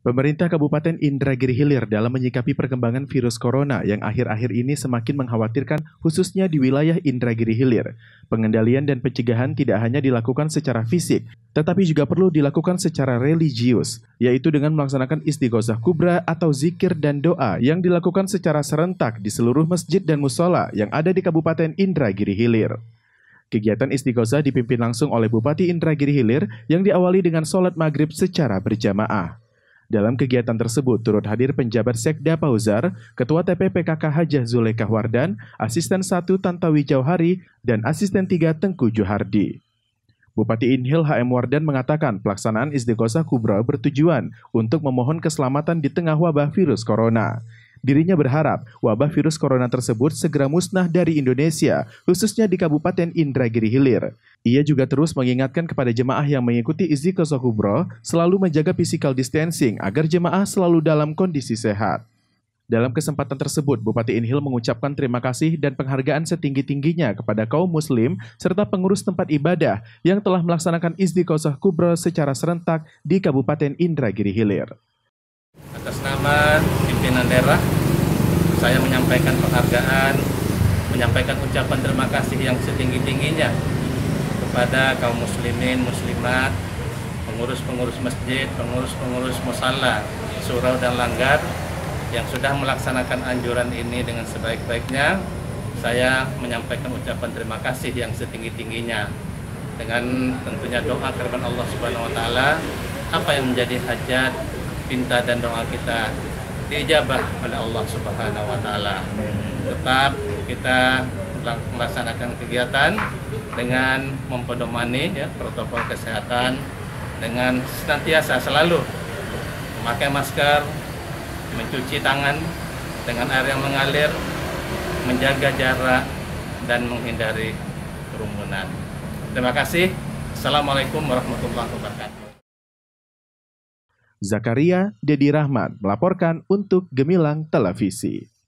Pemerintah Kabupaten Indragiri Hilir dalam menyikapi perkembangan virus corona yang akhir-akhir ini semakin mengkhawatirkan khususnya di wilayah Indragiri Hilir. Pengendalian dan pencegahan tidak hanya dilakukan secara fisik, tetapi juga perlu dilakukan secara religius, yaitu dengan melaksanakan istighosah kubra atau zikir dan doa yang dilakukan secara serentak di seluruh masjid dan musola yang ada di Kabupaten Indragiri Hilir. Kegiatan istighosah dipimpin langsung oleh Bupati Indragiri Hilir yang diawali dengan sholat maghrib secara berjamaah. Dalam kegiatan tersebut turut hadir penjabat Sekda Pauzar, Ketua TPPKK Hajah Zulekah Wardan, Asisten 1 Tantawi Jauhari, dan Asisten 3 Tengku Juhardi. Bupati Inhil HM Wardan mengatakan pelaksanaan istiqosah kubra bertujuan untuk memohon keselamatan di tengah wabah virus corona. Dirinya berharap wabah virus corona tersebut segera musnah dari Indonesia, khususnya di Kabupaten Indragiri Hilir. Ia juga terus mengingatkan kepada jemaah yang mengikuti istiqosah kubro selalu menjaga physical distancing agar jemaah selalu dalam kondisi sehat. Dalam kesempatan tersebut, Bupati Inhil mengucapkan terima kasih dan penghargaan setinggi-tingginya kepada kaum muslim serta pengurus tempat ibadah yang telah melaksanakan istiqosah kubro secara serentak di Kabupaten Indragiri Hilir. Atas nama pimpinan daerah, saya menyampaikan penghargaan, menyampaikan ucapan terima kasih yang setinggi-tingginya kepada kaum muslimin, muslimat, pengurus-pengurus masjid, pengurus-pengurus musalla, surau dan langgar yang sudah melaksanakan anjuran ini dengan sebaik-baiknya. Saya menyampaikan ucapan terima kasih yang setinggi-tingginya dengan tentunya doa kepada Allah Subhanahu wa taala apa yang menjadi hajat pinta dan doa kita diijabah oleh Allah Subhanahu wa taala. Tetap kita melaksanakan kegiatan dengan mempedomani ya protokol kesehatan dengan senantiasa selalu memakai masker, mencuci tangan dengan air yang mengalir, menjaga jarak dan menghindari kerumunan. Terima kasih. Assalamualaikum warahmatullahi wabarakatuh. Zakaria Dedi Rahman melaporkan untuk Gemilang Televisi.